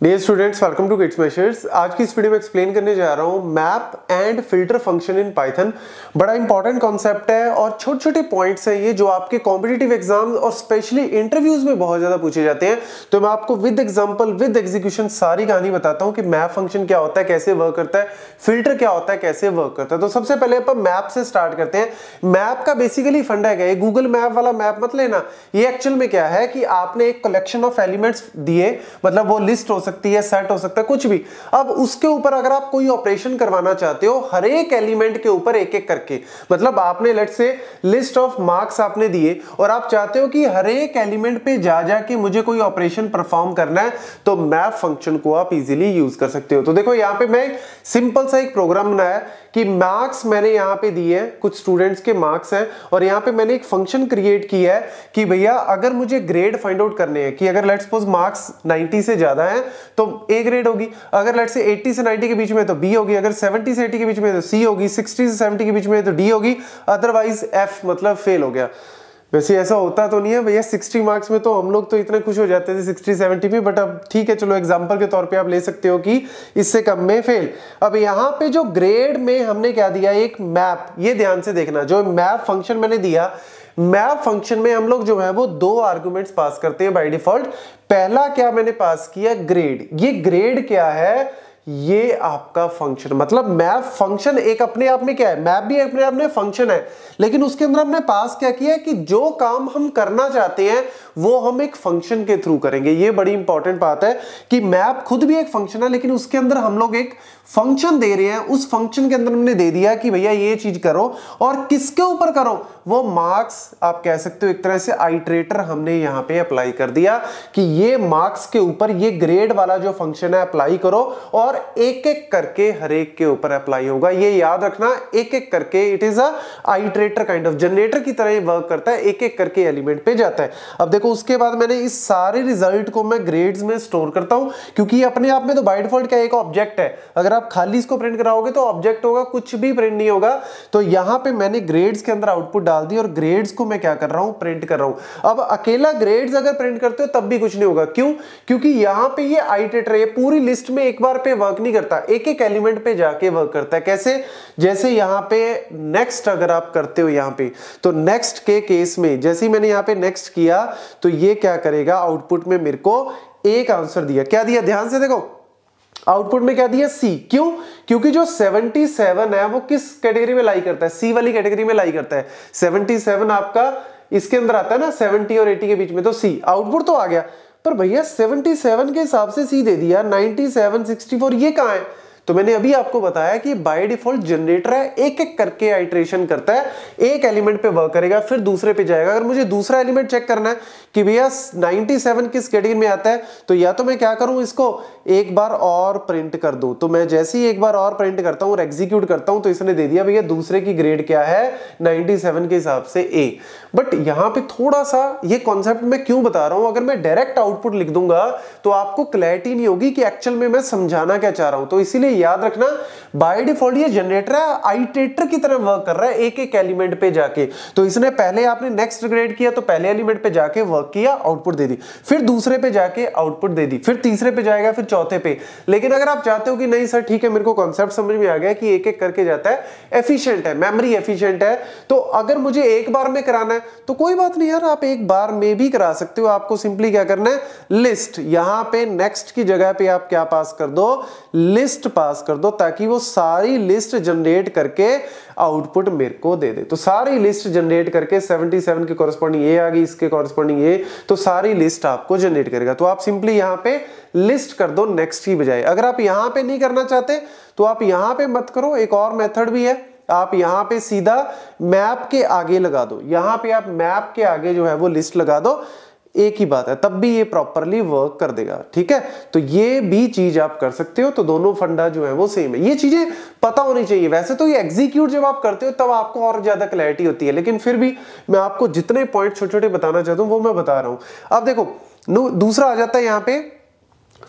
Dear students welcome to kids measures आज की इस वीडियो में एक्सप्लेन करने जा रहा हूँ map and filter function in Python बड़ा इंपॉर्टेंट कॉन्सेप्ट है और छोटे छोटे पॉइंट्स हैं ये जो आपके कॉम्पिटेटिव एग्ज़ाम और स्पेशली इंटरव्यूज़ में बहुत ज़्यादा पूछे जाते हैं। तो मैं आपको विद एग्ज़ाम्पल विद एग्जीक्यूशन सारी कहानी बताता हूँ कि मैप फ़ंक्शन क्या होता है, कैसे वर्क करता है फ़िल्टर क्या होता है, कैसे वर्क करता है। तो सबसे पहले अपन मैप से स्टार्ट करते हैं। मैप का बेसिकली फंडा है गूगल मैप वाला मैप मत लेना। ये एक्चुअल में क्या है कि आपने एक कलेक्शन ऑफ़ एलिमेंट्स दिए मतलब वो लिस्ट हो सकती है सेट हो सकता है, कुछ भी। अब उसके ऊपर अगर आप कोई ऑपरेशन करवाना चाहते हो, हर एक एलिमेंट के ऊपर एक एक करके मतलब आपने लेट से लिस्ट ऑफ़ मार्क्स आपने दिए, और आप चाहते हो कि हर एक एलिमेंट पे जा जाके मुझे कोई ऑपरेशन परफॉर्म करना है तो मैप फ़ंक्शन को आप इजीली यूज़ कर सकते हो। तो देखो, यहाँ पे मैं सिंपल सा एक प्रोग्राम बनाया कि मार्क्स मैंने यहाँ पे दिए हैं, कुछ स्टूडेंट्स के मार्क्स हैं, और यहाँ पे मैंने एक फ़ंक्शन क्रिएट किया है कि भैया, अगर मुझे ग्रेड फाइंड आउट करने हैं, कि अगर लेट्स सपोज़ मार्क्स 90 से ज़्यादा है तो ए ग्रेड होगी। अगर लेट्स से 80 से 90 के बीच में तो बी होगी। अगर 70 से 80 के बीच में तो सी होगी। 60 से 70 के बीच में तो डी होगी। अदरवाइज़ एफ़ मतलब फेल हो गया। वैसे ऐसा होता तो नहीं है। भैया 60 मार्क्स में तो हम लोग तो इतने खुश हो जाते थे 60 70 में बट अब ठीक है, चलो एग्जांपल के तौर पे आप ले सकते हो कि इससे कम में फेल अब यहाँ पे जो ग्रेड में हमने क्या दिया? एक मैप ये ध्यान से देखना। जो मैप फ़ंक्शन मैंने दिया मैप फ़ंक्शन में हम लोग जो है वो दो आर्गुमेंट्स पास करते हैं बाय डिफ़ॉल्ट। पहला क्या मैंने पास किया? ग्रेड। ये ग्रेड क्या है? ये आपका फ़ंक्शन मतलब मैप फ़ंक्शन एक अपने आप में क्या है? मैप भी अपने आप में फ़ंक्शन है। लेकिन उसके अंदर हमने पास क्या किया कि जो काम हम करना चाहते हैं, वो हम एक फ़ंक्शन के थ्रू करेंगे। ये बड़ी इंपॉर्टेंट बात है कि मैप खुद भी एक फ़ंक्शन है, लेकिन उसके अंदर हम लोग एक फ़ंक्शन दे रहे हैं। उस फ़ंक्शन के अंदर हमने दे दिया कि भैया ये चीज़ करो और किसके ऊपर करो? वो मार्क्स आप कह सकते हो, एक तरह से आइट्रेटर हमने यहाँ पे अप्लाई कर दिया कि ये मार्क्स के ऊपर ये ग्रेड वाला जो फ़ंक्शन है अप्लाई करो और एक एक करके हर एक के ऊपर अप्लाई होगा। ये याद रखना एक एक करके it is iterator kind of generator की तरह वर्क करता है एक एक करके एलिमेंट पे जाता है। अब देखो, उसके बाद मैंने इस सारे रिज़ल्ट को मैं ग्रेड्स में स्टोर करता हूँ, क्योंकि अपने आप में तो बाय डिफ़ॉल्ट क्या एक ऑब्जेक्ट है। अगर आप खाली इसको प्रिंट कराओगे तो ऑब्जेक्ट होगा, कुछ भी प्रिंट नहीं होगा। तो यहाँ पे मैंने ग्रेड्स के अंदर आउटपुट डाल दी और ग्रेड्स को मैं क्या कर रहा हूँ प्रिंट कर रहा हूँ। अब अकेला ग्रेड्स अगर प्रिंट करते हो, तब भी कुछ नहीं होगा। क्यों? क्योंकि यहाँ पे ये आइटेटर ये पूरी लिस्ट में एक बार पे वर्क नहीं करता, एक एक एलिमेंट पे जाके वर्क करता है। कैसे? जैसे यहाँ पे नेक्स्ट अगर आप करते हो यहाँ पे तो नेक्स्ट के केस में, जैसे ही मैंने यहाँ पे नेक्स्ट किया तो ये क्या करेगा? आउटपुट में मेरे को एक आंसर दिया। क्या दिया? ध्यान से देखो। आउटपुट में क्या दिया? सी क्यों? क्योंकि जो 77 है, वो किस कैटेगरी में लाई करता है? सी वाली कैटेगरी में लाई करता है। 77 आपका, इसके अंदर आता है ना 70 और 80 के बीच में तो सी आउटपुट तो आ गया। पर भैया 77 के हिसाब से सी दे दिया 97 64 ये कहाँ है? तो मैंने अभी आपको बताया कि बाय डिफ़ॉल्ट जनरेटर है एक एक करके आइट्रेशन करता है, एक एलिमेंट पे वर्क करेगा, फिर दूसरे पे जाएगा। अगर मुझे दूसरा एलिमेंट चेक करना है कि भैया 97 किस कैटेगरी में आता है तो या तो मैं क्या करूँ, इसको एक बार और प्रिंट कर दो। तो मैं जैसे ही एक बार और प्रिंट करता हूँ और एग्जीक्यूट करता हूँ तो इसने दे दिया, भैया, दूसरे की ग्रेड क्या है? 97 के हिसाब से ए बट यहाँ पे थोड़ा सा ये कॉन्सेप्ट मैं क्यों बता रहा हूँ? अगर मैं डायरेक्ट आउटपुट लिख दूँगा तो आपको क्लैरिटी नहीं होगी कि एक्चुअल में मैं समझाना क्या चाह रहा हूँ। तो इसीलिए याद रखना बाय डिफ़ॉल्ट ये जनरेटर है आइटेटर की तरह वर्क कर रहा है एक एक एलिमेंट पे जाके। तो इसने पहले आपने नेक्स्ट ग्रेड किया तो पहले एलिमेंट पे जाके वर्क किया आउटपुट दे दी। फिर दूसरे पे जाके आउटपुट दे दी। फिर तीसरे पे जाएगा, फिर चौथे पे। लेकिन अगर आप चाहते हो कि नहीं सर ठीक है, मेरे को कॉन्सेप्ट समझ में आ गया कि एक एक करके जाता है एफिशिएंट है मेमोरी एफिशिएंट है तो अगर मुझे एक बार में कराना है तो कोई बात नहीं यार, आप एक बार में भी करा सकते हो। आपको सिंपली क्या करना है? लिस्ट यहाँ पे नेक्स्ट की जगह पे आप क्या पास कर दो? लिस्ट पास कर दो ताकि वो सारी लिस्ट जनरेट करके आउटपुट मेरे को दे दे। तो सारी लिस्ट जनरेट करके 77 के कॉरेस्पॉन्डिंग ये आ गई, इसके कॉरेस्पॉन्डिंग ये तो सारी लिस्ट आपको जनरेट करेगा। तो आप सिंपली यहाँ पे लिस्ट कर दो नेक्स्ट की बजाय। अगर आप यहाँ पे नहीं करना चाहते तो आप यहाँ पे मत करो, एक और मेथड भी है। आप यहाँ पे सीधा मैप के आगे लगा दो। यहाँ पे आप मैप के आगे जो है वो लिस्ट लगा दो। एक ही बात है, तब भी ये प्रॉपरली वर्क कर देगा, ठीक है? तो ये भी चीज़ आप कर सकते हो तो दोनों फंडा जो है वो सेम है। ये चीज़ें पता होनी चाहिए। वैसे तो ये एग्जीक्यूट जब आप करते हो, तब आपको और ज़्यादा क्लैरिटी होती है, लेकिन फिर भी मैं आपको जितने पॉइंट छोटे छोटे बताना चाहता हूँ, वो मैं बता रहा हूँ। अब देखो दूसरा आ जाता है यहाँ पे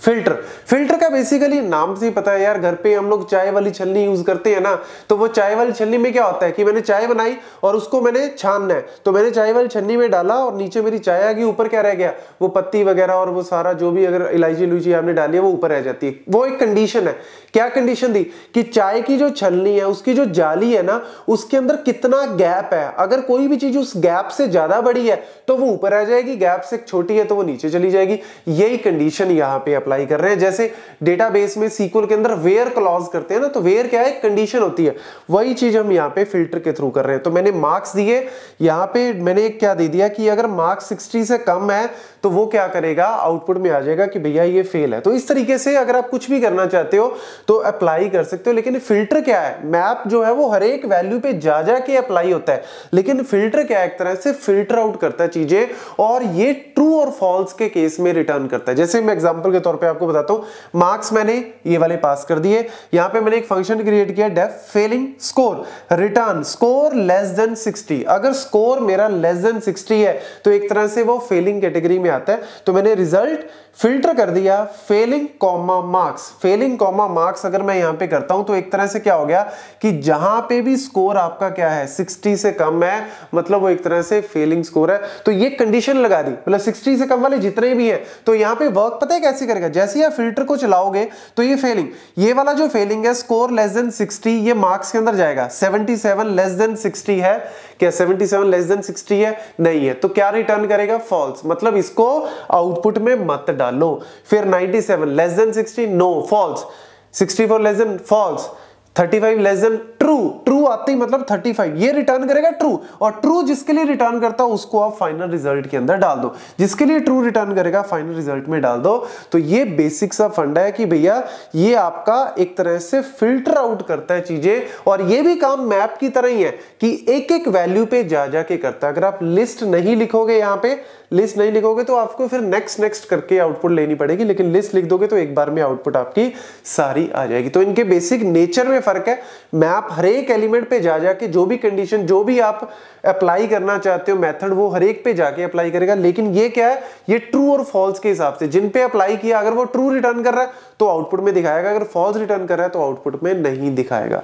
फ़िल्टर। फ़िल्टर का बेसिकली नाम से ही पता है यार, घर पे हम लोग चाय वाली छलनी यूज़ करते हैं ना तो वो चाय वाली छलनी में क्या होता है कि मैंने चाय बनाई और उसको मैंने छानना है। तो मैंने चाय वाली छलनी में डाला और नीचे मेरी चाय आ गई, ऊपर क्या रह गया? वो पत्ती वगैरह और वो सारा जो भी अगर इलायची इलायची आपने डाली है, वो ऊपर रह जाती है। वो एक कंडीशन है। क्या कंडीशन दी कि चाय की जो छलनी है, उसकी जो जाली है ना, उसके अंदर कितना गैप है? अगर कोई भी चीज़ उस गैप से ज़्यादा बड़ी है तो वो ऊपर आ जाएगी गैप से छोटी है तो वो नीचे चली जाएगी। यही कंडीशन यहाँ पे अप्लाई कर रहे हैं। जैसे डेटाबेस में सीक्वल के अंदर वेयर क्लॉज करते हैं ना तो वेयर क्या है? कंडीशन होती है। वही चीज़ हम यहाँ पे फ़िल्टर के थ्रू कर रहे हैं। तो मैंने मार्क्स दिए। यहाँ पे मैंने क्या दे दिया कि अगर मार्क्स सिक्सटी से कम है तो वो क्या करेगा? आउटपुट में आ जाएगा कि भैया ये फेल है। तो इस तरीके से अगर आप कुछ भी करना चाहते हो तो अप्लाई कर सकते हो। लेकिन फ़िल्टर क्या है? मैप जो है वो हर एक वैल्यू पे जा जा के अप्लाई होता है। लेकिन फ़िल्टर क्या है? एक तरह से फ़िल्टर आउट करता है चीज़ें। और ये ट्रू और फॉल्स के केस में रिटर्न करता है। जैसे मैं एग्ज़ाम्पल के तौर पर आपको बताता हूँ मार्क्स मैंने ये वाले पास कर दिए। यहाँ पे मैंने एक फ़ंक्शन क्रिएट किया def failing score return score less than 60 अगर स्कोर मेरा लेस देन 60 है तो एक तरह से वो फेलिंग कैटेगरी में आता है। तो मैंने रिज़ल्ट फ़िल्टर कर दिया failing comma marks failing comma marks अगर मैं यहाँ पे करता हूँ तो एक तरह से क्या हो गया कि जहाँ पे भी स्कोर आपका क्या है 60 से कम है मतलब वो एक तरह से फेलिंग स्कोर है। तो ये कंडीशन लगा दी। मतलब 60 से कम वाले जितने भी हैं तो यहाँ पे वर्क पता है कैसे करेगा? जैसे आप फ़िल्टर को चलाओगे तो ये फेलिंग ये वाला जो फेलिंग है स्कोर लेस देन सिक्सटी ये मार्क्स के अंदर जाएगा. सेवेंटी लेस देन सिक्सटी है. क्या 77 लेस देन 60 है? नहीं है. तो क्या रिटर्न करेगा? फॉल्स मतलब इसको आउटपुट में मत डालो. फिर 97 less than 60 no false 64 less than false 35 less than true true आते ही मतलब 35 ये रिटर्न करेगा ट्रू और ट्रू जिसके लिए रिटर्न करता है, उसको आप फाइनल रिज़ल्ट के अंदर डाल दो। जिसके लिए ट्रू रिटर्न करेगा फाइनल रिज़ल्ट में डाल दो। तो ये बेसिक सा फंडा है कि भैया, ये आपका एक तरह से फ़िल्टर आउट करता है चीज़ें। और ये भी काम मैप की तरह ही है कि एक एक वैल्यू पे जा जा के करता है। अगर आप लिस्ट नहीं लिखोगे यहाँ पे लिस्ट नहीं लिखोगे तो आपको फिर नेक्स्ट नेक्स्ट करके आउटपुट लेनी पड़ेगी। लेकिन लिस्ट लिख दोगे तो एक बार में आउटपुट आपकी सारी आ जाएगी। तो इनके बेसिक नेचर में फ़र्क है। मैप हर एक एलिमेंट पे जा जाके जो भी कंडीशन जो भी आप अप्लाई करना चाहते हो मेथड वो हर एक पे जाके अप्लाई करेगा। लेकिन ये क्या है? ये ट्रू और फॉल्स के हिसाब से। जिन पे अप्लाई किया, अगर वो ट्रू रिटर्न कर रहा है तो आउटपुट में दिखाएगा। अगर फॉल्स रिटर्न कर रहा है तो आउटपुट में नहीं दिखाएगा।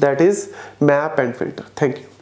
That is map and filter thank you